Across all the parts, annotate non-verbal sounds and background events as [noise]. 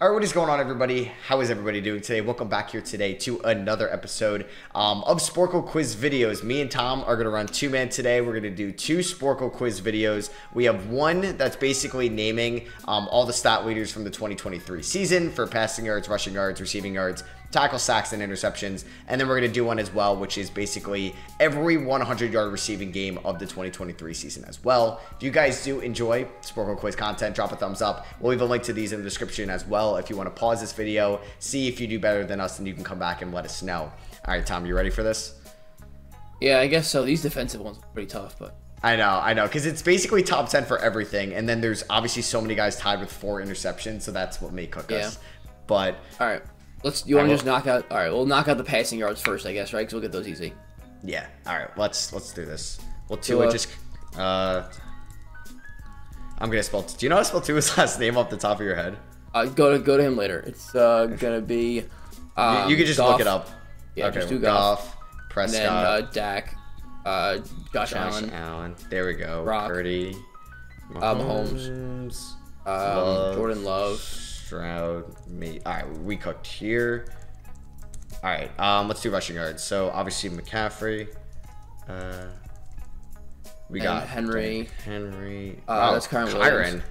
All right, what is going on, everybody? How is everybody doing today? Welcome back here today to another episode um, of Sporcle Quiz videos. Me and Tom are going to run two man today. We're going to do two Sporcle Quiz videos. We have one that's basically naming um, all the stat leaders from the 2023 season for passing yards, rushing yards, receiving yards, tackle sacks and interceptions. And then we're going to do one as well, which is basically every 100 yard receiving game of the 2023 season as well. If you guys do enjoy Sporcle Quiz content, drop a thumbs up. We'll leave a link to these in the description as well. If you want to pause this video, see if you do better than us, and you can come back and let us know. All right, Tom, you ready for this? Yeah, I guess so. These defensive ones are pretty tough, but I know, I know, because it's basically top 10 for everything. And then there's obviously so many guys tied with four interceptions, so that's what may cook Yeah. us. But all right. Let's. You want to just knock out? All right, we'll knock out the passing yards first, I guess, right? Because we'll get those easy. Yeah. All right. Let's let's do this. Well, Tua uh, just. Uh, I'm gonna spell. Do you know how to spell Tua's [laughs] last name off the top of your head? Uh, go to go to him later. It's uh, gonna be. You- Um, you could just Goff, look it up. Yeah, okay. just do Goff. Goff, And Prescott, then uh, Dak, uh, Josh, Josh Allen, Allen. There we go. Brock. Purdy. Uh, Mahomes. Mahomes, um, Love, Jordan Love. Stroud. Me. All right. We cooked here. All right. Um. Let's do rushing yards. So obviously McCaffrey. Uh. We And got Henry. Henry. Uh, that's Kyren Williams.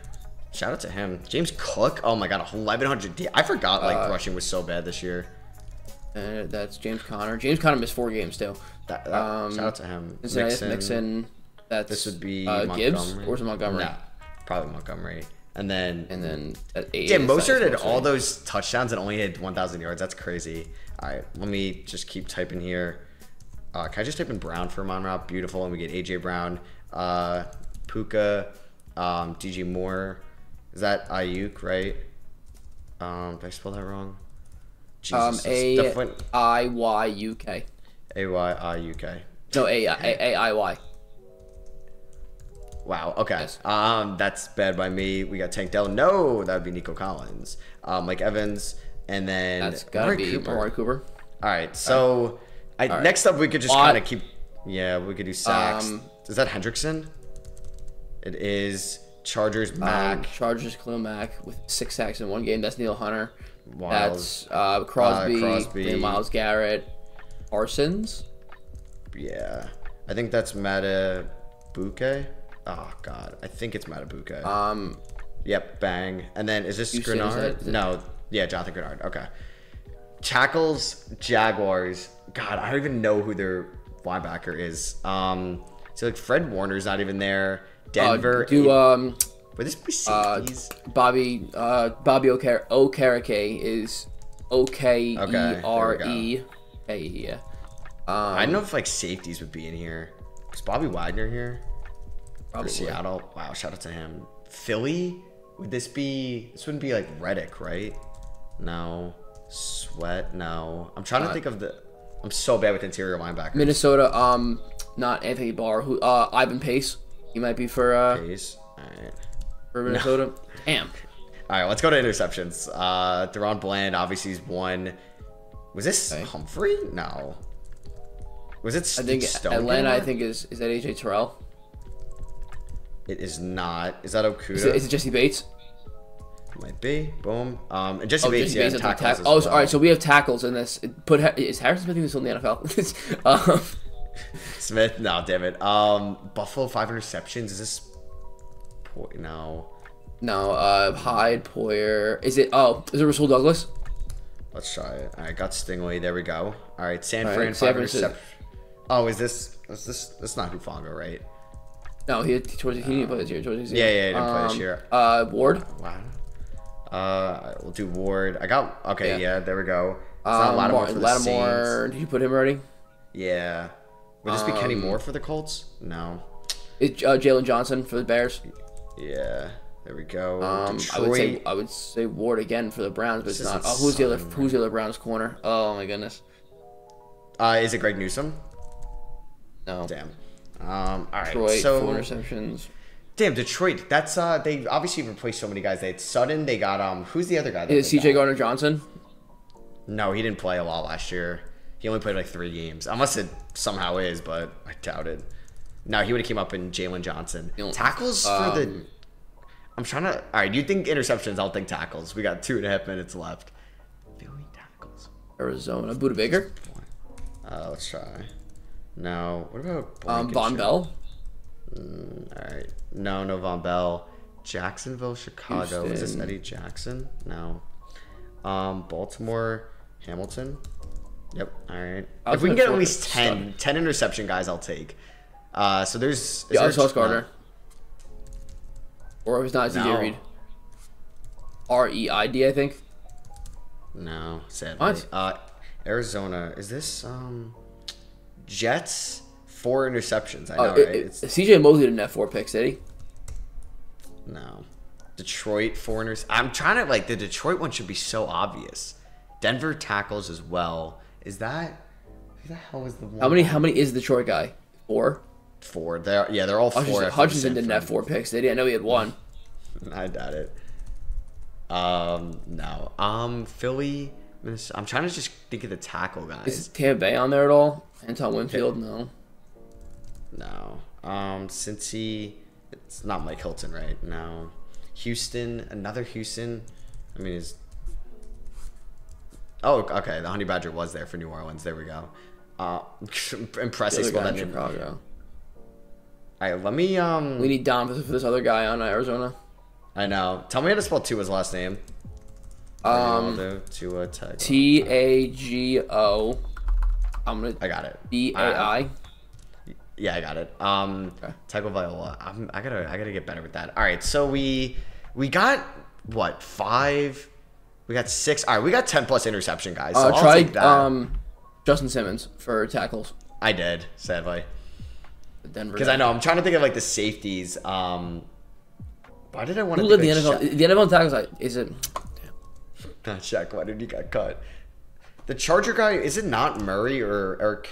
Shout out to him. James Cook. Oh my god, 1100. D- I forgot like Uh, rushing was so bad this year. Uh, that's James Conner. James Conner missed four games too. That, that, um, shout out to him. Mixon. That's This would be uh, Gibbs Montgomery. or is it Montgomery? Nah, probably Montgomery. And then And then at eight. Damn, Cyrus had all those touchdowns and only had 1,000 yards. That's crazy. All right, let me just keep typing here. Uh, can I just type in Brown for Monroe? Beautiful, and we get AJ Brown, uh, Puka, um, DJ Moore. Is that Aiyuk, right? Um, did I spell that wrong? Um, Jesus, A that's definitely I Y U K. A Y I U K. No, A A A I Y. Wow. Okay. Yes. Um, that's bad by me. We got Tank Dell. No, that would be Nico Collins. Um, Mike Evans, and then That's gotta Amari be Cooper. Amari Cooper. All right. So, I, right. next up we could just kind of keep. Yeah, we could do sacks. Um, is that Hendrickson? It is Chargers. Um, Mack. Chargers Khalil Mack with six sacks in one game. That's Neil Hunter. That's uh, Crosby, Crosby. and Myles Garrett, Arsons. yeah, I think that's Matabuke. Oh God, I think it's Matabuke. Um, Yep, bang. And then is this Greenard? that- is it- No, yeah, Jonathan Greenard. Okay. Tackles, Jaguars. God, I don't even know who their linebacker is. Um, so like Fred Warner's not even there. Denver. uh, do um, would this be uh. Bobby uh, Bobby Oker- Okereke is O K E R E K E. Um, I don't know if like safeties would be in here. Is Bobby Wagner here? Probably. Seattle. Wow, shout out to him. Philly? Would this be? This wouldn't be like Reddick, right? No. Sweat? No. I'm trying to think of the. I'm so bad with interior linebackers. Minnesota. Um, not Anthony Barr. Who? Uh, Ivan Pace. He might be for uh Pace. All right. for Minnesota. Damn. All right, let's go to interceptions. Uh, DaRon Bland obviously is one. Was this Okay. Humphrey? No. Was it? I think Stone Atlanta. I think is is that AJ Terrell? It is not. Is that Okuda? Is it, is it Jessie Bates? Might be. Boom. Um, and Jessie Oh, Bates, Jessie yeah, Bates tackles tack- as Oh, so, all well. right. So we have tackles in this. Put is Harrison Smith even still in the NFL? [laughs] um, Smith. No, damn it. Um, Buffalo five interceptions. Is this? No. no. Uh, Hyde, Poyer. Is it? Oh, is it Rasul Douglas? Let's try it. All right, got Stingley. There we go. All right, San All Fran right, five Francisco. interceptions. Oh, is this? Is this? That's not Hufanga, right? No, he towards he didn't play this year. Towards this Yeah, year. yeah, he didn't play this Um, year. Uh, Ward. Wow. Uh, we'll do Ward. I got okay. Yeah, Yeah. there we go. It's not Um, Lattimore Mar- for the Lattimore. Saints. Did you put him already? Yeah. Would this be Kenny Um, Moore for the Colts? No. It's uh, Jaylon Johnson for the Bears. Yeah. There we go. Um, Detroit. I would say I would say Ward again for the Browns, but This it's not. Oh, who's the other? Who's the other Browns corner? Oh my goodness. uh, is it Greg Newsome? No. Damn. Um, all right. Detroit, so four interceptions. damn Detroit. That's uh, they obviously replaced so many guys. They had Sutton. They got um, who's the other guy? Is CJ? Gardner Johnson? No, he didn't play a lot last year. He only played like three games. Unless it somehow is, but I doubt it. No, he would have came up in Jaylon Johnson. Tackles for the. um, I'm trying to. All right, you think interceptions? I'll think tackles. We got two and a half minutes left. Philly tackles. Arizona. Budda Baker. Uh, let's try. No. What about um, Vonn Bell? Mm, all right. No, no Vonn Bell. Jacksonville, Chicago. Houston. Is this Eddie Jackson? No. Um, Baltimore, Hamilton. Yep. All right. If we can get at least 10, 10 interception guys, I'll take. Uh, so there's. Yeah, there Sauce Gardner. Or if it's not, CJ no. Reed. R E I D, I think. No, sadly. What? Uh, Arizona. Is this um Jets? Four interceptions. I uh, know, uh, right? It, CJ Mosley didn't have four picks, did he? No. Detroit foreigners. I'm trying to like the Detroit one should be so obvious. Denver tackles as well. Is that who the hell is the one? How many? How many is the Detroit guy? Four. Four. They're yeah, they're all four. Hutchinson, Hutchinson didn't have four picks, did he? I know he had one. [laughs] I doubt it. Um, no. Um, Philly. I'm trying to just think of the tackle guys. Is Tampa Bay on there at all? Antoine Winfield? No. No. Um, Cincy. It's not Mike Hilton, right? No. Houston. Another Houston. I mean, is. Oh, okay. The Honey Badger was there for New Orleans. There we go. Uh, [laughs] impressive. Chicago. All right, let me. Um, we need Don for this other guy on Arizona. I know. Tell me how to spell two his last name. Um, T A G O. I'm gonna. I got it. B A I. Yeah, I got it. Um, okay. Tagovailoa. I'm, I gotta, I gotta get better with that. All right, so we, we got what five? We got six. All right, we got ten plus interception guys. So uh, try um, Justin Simmons for tackles. I did, sadly. Denver. Because I know I'm trying to think of like the safeties. Um, why did I want Who to? the NFL? The NFL tackles. Is it? Not Shaq. Why did he get cut? The Charger guy is it not Murray or or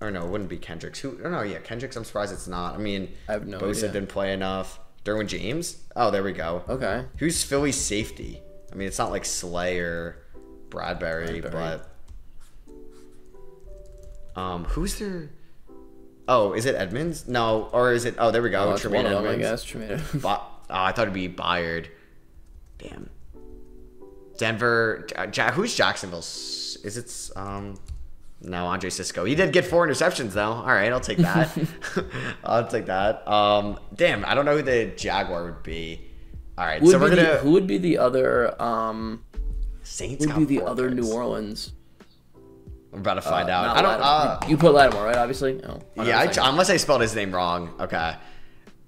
or no? It wouldn't be Kendricks. Who? Oh no, yeah, Kendricks. I'm surprised it's not. I mean, I have no Bosa idea. didn't play enough. Derwin James. Oh, there we go. Okay. Who's Philly safety? I mean, it's not like Slay or Bradbury, Bradbury. but um, who's their? Oh, is it Edmunds? No, or is it? Oh, there we go. Oh, Tremaine Edmunds. I guess Tremaine. oh, I thought it'd be Byard. Damn. Denver. Ja- who's Jacksonville's? Is it um? No, Andre Cisco. He did get four interceptions though. All right, I'll take that. [laughs] [laughs] I'll take that. Um, damn, I don't know who the Jaguar would be. All right, who so we're gonna. The, who would be the other? Um, Saints. Who would be the other. New Orleans? I'm about to find uh, out. I don't. Uh, you, you, put Lattimore, right? Obviously. Oh, yeah, I, unless I spelled his name wrong. Okay.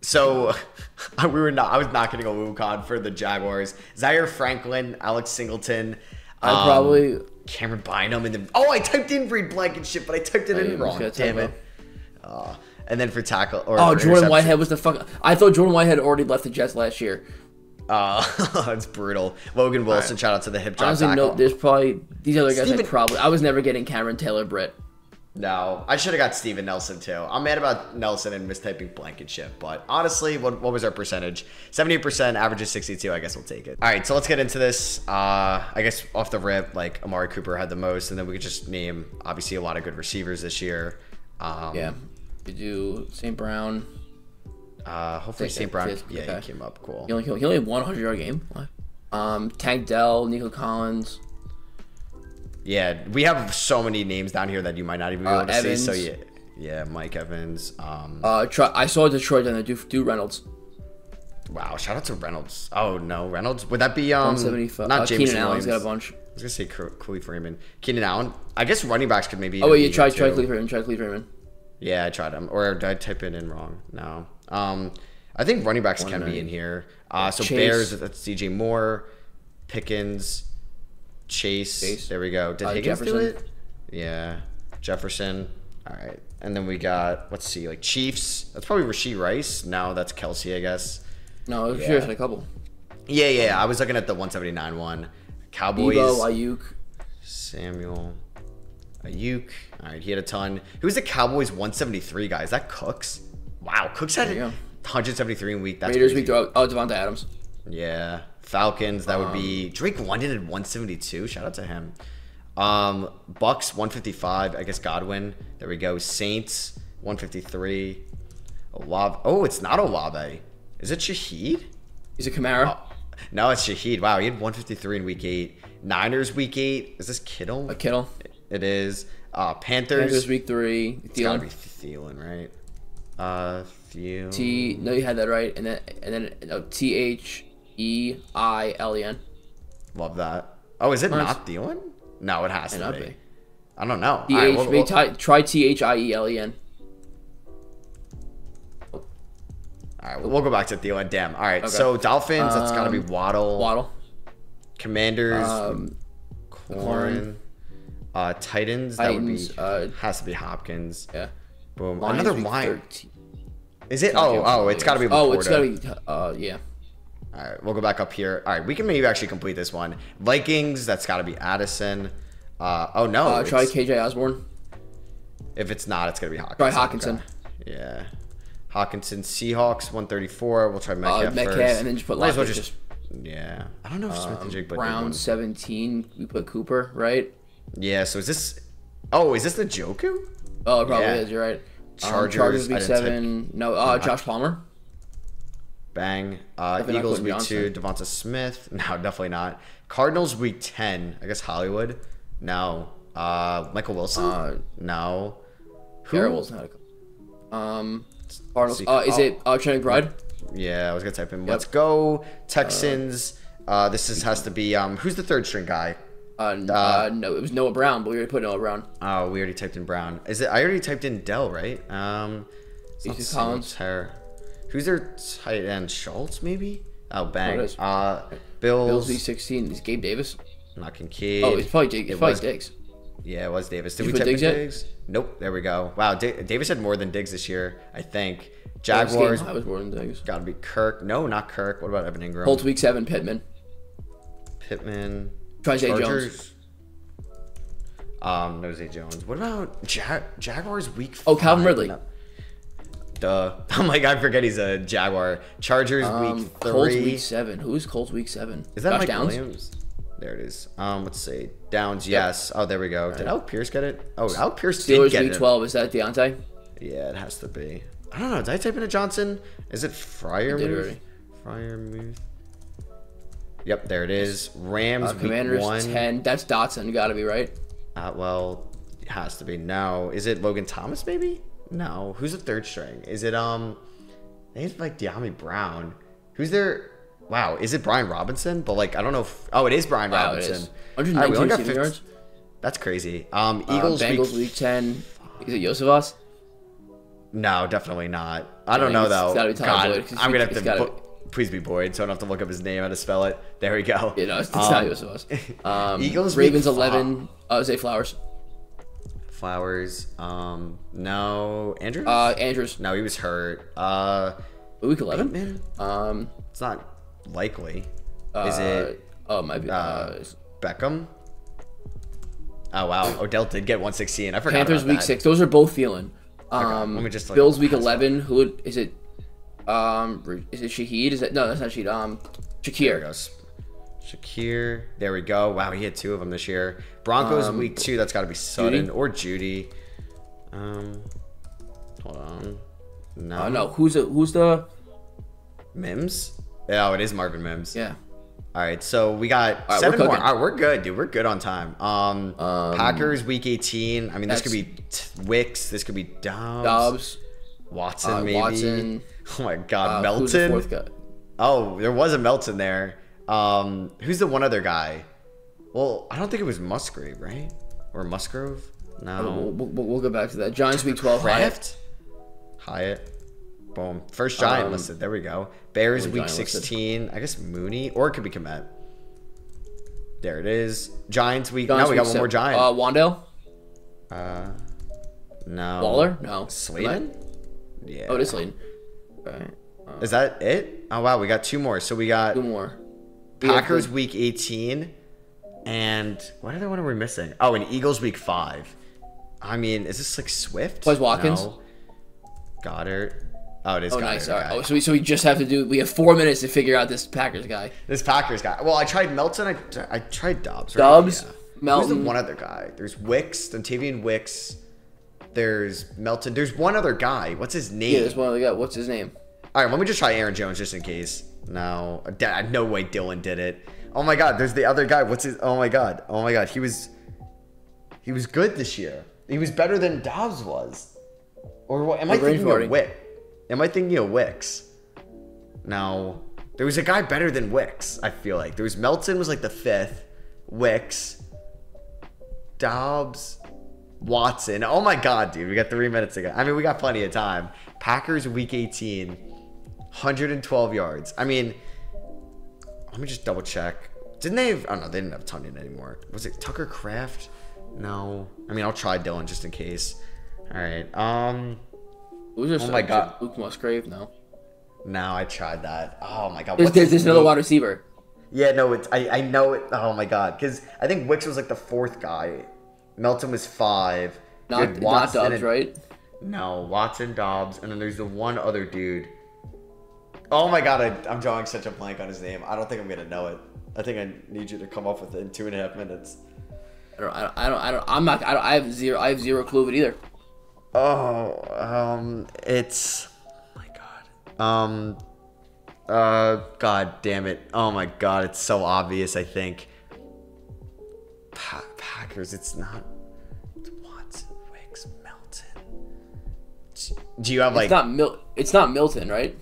So [laughs] we were not. I was not going to go Wukong for the Jaguars. Zaire Franklin, Alex Singleton. I um, probably Camryn Bynum and then oh, I typed in Reed Blankenship, but I typed it I in wrong. Damn it. Uh, and then for tackle or oh, Jordan Whitehead was the fuck. I thought Jordan Whitehead already left the Jets last year. Uh, [laughs] that's brutal. Logan Wilson, right. shout out to the hip drop Honestly, tackle. no, there's probably these other guys. Steven, probably I was never getting Cameron Taylor Britt. No, I should have got Steven Nelson too. I'm mad about Nelson and mistyping Blankenship, but honestly, what, what was our percentage? 78%, average is 62. I guess we'll take it. All right, so let's get into this. Uh, I guess off the rip, like Amari Cooper had the most, and then we could just name obviously a lot of good receivers this year. Um, yeah, we do St. Brown. Uh, hopefully St. Brown. Yeah, okay. he came up cool. He only, he only had one 100 yard game. What? Um, Tank Dell, Nico Collins. Yeah, we have so many names down here that you might not even be able uh, to Evans. see. So yeah, yeah, Mike Evans. Um, uh, I saw Detroit and I do do Reynolds. Wow, shout out to Reynolds. Oh no, Reynolds. Would that be um? Not uh, James Keenan Allen's got a bunch. I was gonna say Kalif Raymond. Keenan Allen. I guess running backs could maybe. Oh wait, you tried try Kalif Raymond. Try Kalif Raymond. Yeah, I tried him, or did I type it in wrong? No. Um, I think running backs One can night. be in here. Uh, so Chase. Bears. That's DJ Moore, Pickens. Chase. Chase. There we go. Did uh, Higgins Jefferson. do it? Yeah. Jefferson. All right. And then we got, let's see, like Chiefs. That's probably Rashee Rice. No, that's Kelce, I guess. No, yeah. Sure, a couple. Yeah, yeah. I was looking at the 179 one. Cowboys. Deebo, Aiyuk. Samuel. Aiyuk. All right, he had a ton. Who's the Cowboys 173 guy? Is that Cooks? Wow, Cooks had 173 in week. That's Raiders crazy. week. Oh, Davante Adams. Yeah. Falcons, that would be um, Drake London at 172. Shout out to him. Um, Bucks 155. I guess Godwin. There we go. Saints 153. Olave. Oh, it's not Olave. Is it Shaheed? Is it Kamara? Oh, no, it's Shaheed. Wow, he had 153 in week eight. Niners week eight. Is this Kittle? A Kittle. It is. Uh, Panthers. Panthers week three. Thielen. It's gotta be Thielen, right? Uh, Thielen. T. No, you had that right, and then and then no, T H E I L E N. Love that. Oh, is it nice. not Thielen? No, it has to be. be. I don't know. Right, we'll, we'll, try T H I E L E N. All right, we'll go back to Thielen. Damn. All right, okay. so Dolphins, um, that's got to be Waddle. Waddle. Commanders, um, Corn. Uh, Titans, that Titans, would be uh, has to be Hopkins. Yeah. Boom. Lions Another wine. Is it? Oh, oh, it's got to be. Oh, it's got to be. Uh, yeah. All right, we'll go back up here. All right, we can maybe actually complete this one. Vikings, that's got to be Addison. Uh, oh no. Uh, try KJ Osborn. If it's not, it's gonna be Hockenson. Try Hockenson. Okay. Yeah. Hockenson, Seahawks, 134. We'll try Metcalf, uh, Metcalf first. and then just put Might well just, Yeah. I don't know if Smith um, and Brown 17. We put Cooper, right? Yeah. So is this? Oh, is this the Njoku? Oh, it probably yeah. is. You're right. Chargers, um, Chargers week seven. Type, no, uh, Josh Palmer. Bang. Uh, Eagles week two. DeVonta Smith. [laughs] No, definitely not. Cardinals week ten. I guess Hollywood. No. Uh, Michael Wilson. Uh, no. Who? Garrett Wilson Um, Cardinals. Uh, is oh. it uh, Trey McBride? Yeah, I was gonna type in. Yep. Let's go Texans. Uh, this is has to be um. Who's the third string guy? Uh, uh, uh, no, it was Noah Brown, but we already put Noah Brown. Oh, we already typed in Brown. Is it? I already typed in Dell, right? Um, it's Collins. Her. Who's their tight end? Schultz, maybe? Oh, bang. Uh, Bills. Bills V16. Is Gabe Davis? Not Kincaid. Oh, it's probably, Jake, it's probably was, Diggs. Yeah, it was Davis. Did, Did we type Diggs, Diggs? Nope. There we go. Wow, D Davis had more than Diggs this year, I think. Jaguars. I was more than Diggs. Got to be Kirk. No, not Kirk. What about Evan Engram? Colts week seven. Pittman. Pittman. Try Zay Jones. Um, no Zay Jones. What about Jag Jaguars week? Oh, Calvin Ridley. No. Duh. [laughs] I'm like, I forget he's a Jaguar. Chargers um, week three. Colts week seven. Who's Colts week seven? Is that Josh Mike Downs? Williams? There it is. Um, let's see. Downs, yes. Oh, there we go. Right. Did Alec Pierce get it? Oh, Alec Pierce Steelers did get week it. 12. Is that Diontae? Yeah, it has to be. I don't know. Did I type in a Johnson? Is it Freiermuth? Freiermuth. Yep, there it is. Rams uh, Commanders one. 10. That's Dotson. Got to be right. Uh, well, it has to be. No. Is it Logan Thomas, maybe? No. Who's the third string? Is it, um, I think it's like Dyami Brown. Who's their Wow, is it Brian Robinson? But like, I don't know. If, oh, it is Brian wow, Robinson. It is. Right, we only got 50, yards. That's crazy. Um, uh, Eagles. Uh, Bengals week, week ten. Is it Joseph No, definitely not. I don't know though. Gotta be God, Boyd, I'm gonna have to. Gotta, please be Boyd, so I don't have to look up his name, how to spell it. There we go. Yeah, no, it's, it's um, not Joseph Um, [laughs] Eagles. Ravens eleven. Uh, say Flowers. Flowers. Um, no. Andrews. Uh, Andrews. No, he was hurt. Uh, week eleven. Um, it's not likely. Is it? Uh, oh, my. Uh, uh, Beckham. Oh wow, Odell did get 116. I forgot. Panthers week that. six. Those are both feeling. Um, Let me just Bills week 11. Who is it? Um, is it Shaheed? Is it no? That's not Shaheed. Um, Shakir. Shakir. There we go. Wow, he hit two of them this year. Broncos um, week two. That's got to be Sutton Jeudy? or Judy. Um, hold on. No. Uh, no. Who's the who's the Mims? Oh, it is Marvin Mims. Yeah. All right, so we got right, 7 more. All right, we're good, dude. We're good on time. Um, um Packers week 18. I mean, this could be Wicks. This could be Doubs. Doubs. Watson, uh, maybe. Watson. [laughs] Oh my God, uh, Melton. The oh, there was a Melton there. Um, who's the one other guy? Well, I don't think it was Musgrave, right? Or Musgrove? No. We'll, we'll, we'll go back to that. Giants week 12. Hyatt. Hyatt. Boom. First giant um, listed. There we go. Bears week 16. Listed. I guess Mooney. Or it could be Kmet. There it is. Giants week. Giants now we got one more giant. Uh, Wandale? Uh, no. Waller? No. Slayton? Yeah. Oh, it is Slayton. Okay. Uh, is that it? Oh, wow. We got two more. So we got. Two more. Packers yeah, week 18. And what other one are we missing? Oh, and Eagles week 5. I mean, is this like Swift? Plays Watkins? No. Goedert. Oh, it is. Oh, nice. All right. Oh, so we so we just have to do. We have four minutes to figure out this Packers guy. This Packers guy. Well, I tried Melton. I, I tried Doubs. Right? Doubs. Yeah. Melton. Who's the one other guy? There's Wicks, Dontayvion Wicks. There's Melton. There's one other guy. What's his name? Yeah, there's one other guy. What's his name? All right, let me just try Aaron Jones just in case. No, no way Dillon did it. Oh my God, there's the other guy. What's his? Oh my God. Oh my God. He was, he was good this year. He was better than Doubs was. Or what? Am I thinking of Wick? Am I thinking of Wicks? No. There was a guy better than Wicks, I feel like. There was Melton was like the fifth. Wicks. Doubs. Watson. Oh my god, dude. We got three minutes ago. I mean, we got plenty of time. Packers week 18. 112 yards. I mean, let me just double check. Didn't they have, oh no, they didn't have Tonyan anymore. Was it Tucker Kraft? No. I mean, I'll try Dillon just in case. All right. Um. Just, oh my god. Luke Musgrave. No. No, I tried that. Oh my god. There's, there's, there's another wide receiver. Yeah, no, it's I, I know it. Oh my god, because I think Wicks was like the fourth guy. Melton was five. Not, not Doubs, and, right? No, Watson, Doubs, and then there's the one other dude. Oh my god, I, I'm drawing such a blank on his name. I don't think I'm gonna know it. I think I need you to come up with it in two and a half minutes. I don't. I don't. I don't. I don't I'm not. I, don't, I have zero. I have zero clue of it either. Oh, um, it's. Oh my God. Um. Uh. God damn it. Oh my God. It's so obvious. I think. Pa- Packers. It's not. Watson, Wicks, Melton. Do you have like? It's not Mil. It's not Milton, right?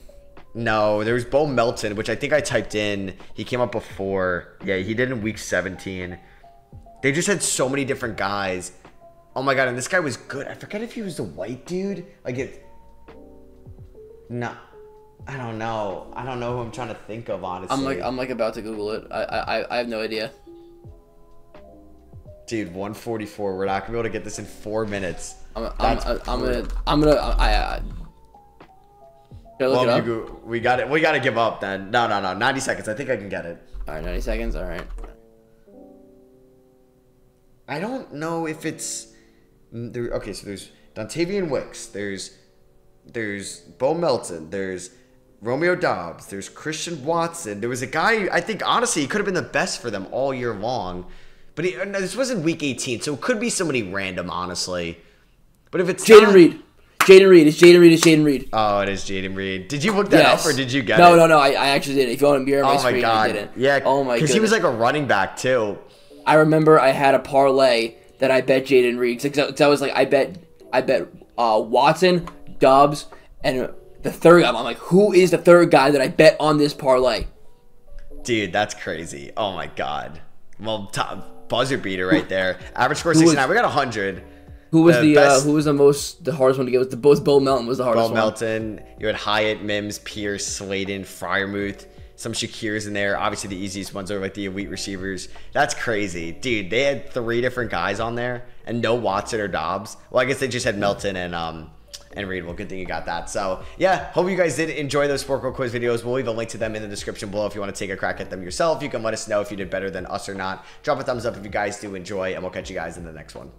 No, there was Bo Melton, which I think I typed in. He came up before. Yeah, he did in week 17. They just had so many different guys. Oh my god, and this guy was good. I forget if he was the white dude. Like it. No, I don't know. I don't know who I'm trying to think of. Honestly, I'm like I'm like about to Google it. I I I have no idea. Dude, 144. We're not gonna be able to get this in four minutes. I'm I'm, I'm, I'm gonna I'm gonna I. I well, you, we got it. We got to give up then. No, no, no. 90 seconds. I think I can get it. All right, 90 seconds. All right. I don't know if it's mm, there. Okay, so there's Dontayvion Wicks. There's there's Bo Melton. There's Romeo Doubs. There's Christian Watson. There was a guy. I think honestly, he could have been the best for them all year long. But he, no, this wasn't week 18, so it could be somebody random, honestly. But if it's Jayden Reed. Jayden Reed. It's Jayden Reed. It's Jayden Reed. Oh, it is Jayden Reed. Did you look that yes. up or did you get no, it? No, no, no. I, I actually did. If you want to mirror my oh screen, God. I didn't. Yeah. Oh my. Because he was like a running back too. I remember I had a parlay that I bet Jayden Reed because I was like I bet I bet uh, Watson, Doubs, and the third guy. I'm like, who is the third guy that I bet on this parlay? Dude, that's crazy. Oh my god. Well, top, buzzer beater right there. Average score 69. We got 100. Who was the, the uh, who was the most the hardest one to get? Was the both Bo Melton was the hardest Bo one. Melton. You had Hyatt, Mims, Pierce, Slayton, Freiermuth some Shakirs in there. Obviously, the easiest ones are like the elite receivers. That's crazy, dude. They had three different guys on there, and no Watson or Doubs. Well, I guess they just had Melton and um and Reed. Well, good thing you got that. So yeah, hope you guys did enjoy those Sporcle quiz videos. We'll leave a link to them in the description below if you want to take a crack at them yourself. You can let us know if you did better than us or not. Drop a thumbs up if you guys do enjoy, and we'll catch you guys in the next one.